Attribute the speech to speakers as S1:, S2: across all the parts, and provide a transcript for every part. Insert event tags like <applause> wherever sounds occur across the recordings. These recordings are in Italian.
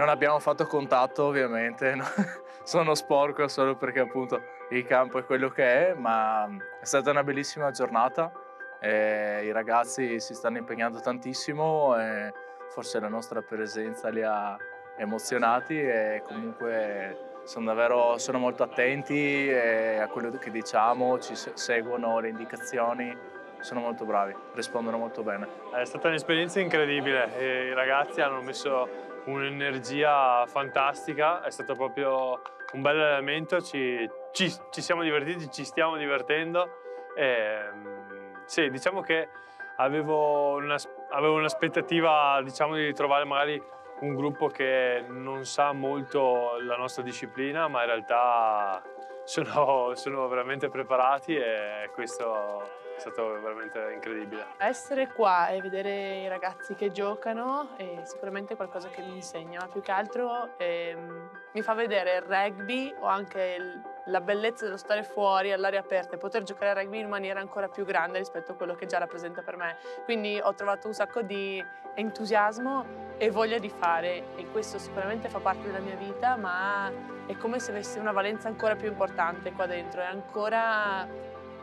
S1: non abbiamo fatto contatto ovviamente, <laughs> no? sono sporco solo perché appunto il campo è quello che è, ma è stata una bellissima giornata. I ragazzi si stanno impegnando tantissimo e forse la nostra presenza li ha emozionati e comunque sono davvero sono molto attenti a quello che diciamo, ci seguono le indicazioni, sono molto bravi, rispondono molto bene.
S2: È stata un'esperienza incredibile, i ragazzi hanno messo un'energia fantastica, è stato proprio un bel allenamento, ci, ci, ci siamo divertiti, ci stiamo divertendo. E, sì, diciamo che avevo, una, avevo un'aspettativa diciamo, di trovare magari un gruppo che non sa molto la nostra disciplina, ma in realtà sono, sono veramente preparati e questo è stato veramente incredibile.
S3: Essere qua e vedere i ragazzi che giocano è sicuramente qualcosa che mi insegna, ma più che altro ehm, mi fa vedere il rugby o anche il, la bellezza dello stare fuori all'aria aperta e poter giocare a rugby in maniera ancora più grande rispetto a quello che già rappresenta per me. Quindi ho trovato un sacco di entusiasmo e voglia di fare e questo sicuramente fa parte della mia vita, ma è come se avesse una valenza ancora più importante qua dentro, è ancora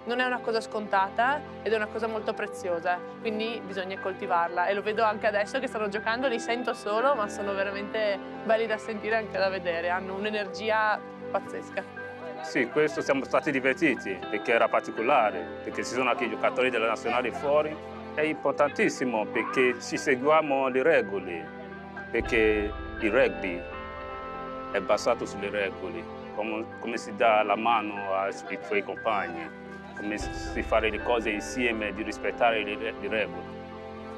S3: non è una cosa scontata ed è una cosa molto preziosa, quindi bisogna coltivarla e lo vedo anche adesso che stanno giocando, li sento solo, ma sono veramente belli da sentire anche da vedere, hanno un'energia pazzesca.
S4: Sì, questo siamo stati divertiti perché era particolare, perché ci sono anche i giocatori della nazionale fuori. È importantissimo perché ci seguiamo le regole, perché il rugby è basato sulle regole, come, come si dà la mano ai tuoi compagni come si fare le cose insieme, di rispettare le, le regole.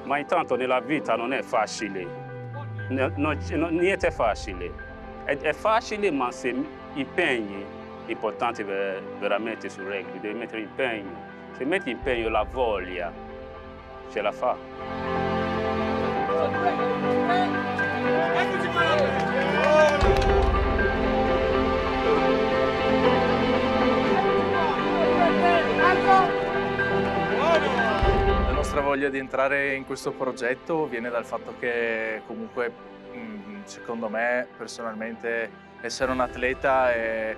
S4: Ma intanto nella vita non è facile, non, non, niente è facile. È, è, facile ma se impegni importanti ver, veramente sul rugby, devi mettere impegno. Se metti impegno la voglia, ce la fa. Eccoci qua!
S1: Voglia di entrare in questo progetto viene dal fatto che comunque secondo me personalmente essere un atleta è,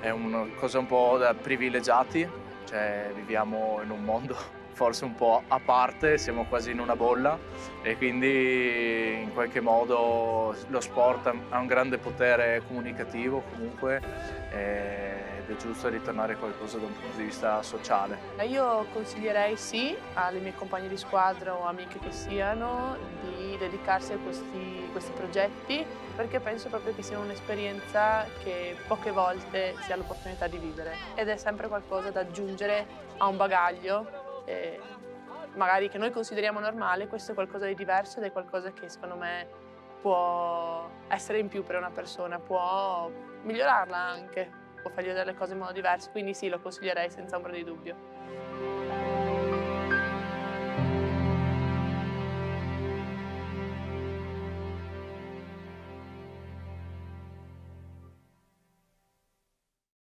S1: è una cosa un po' da privilegiati, cioè viviamo in un mondo forse un po' a parte, siamo quasi in una bolla e quindi in qualche modo lo sport ha un grande potere comunicativo comunque ed è giusto ritornare a qualcosa da un punto di vista sociale.
S3: Io consiglierei sì alle mie compagne di squadra o amiche che siano di dedicarsi a questi, questi progetti perché penso proprio che sia un'esperienza che poche volte si ha l'opportunità di vivere ed è sempre qualcosa da aggiungere a un bagaglio magari che noi consideriamo normale, questo è qualcosa di diverso ed è qualcosa che secondo me può essere in più per una persona, può migliorarla anche, può fargli vedere le cose in modo diverso, quindi sì, lo consiglierei senza ombra di dubbio.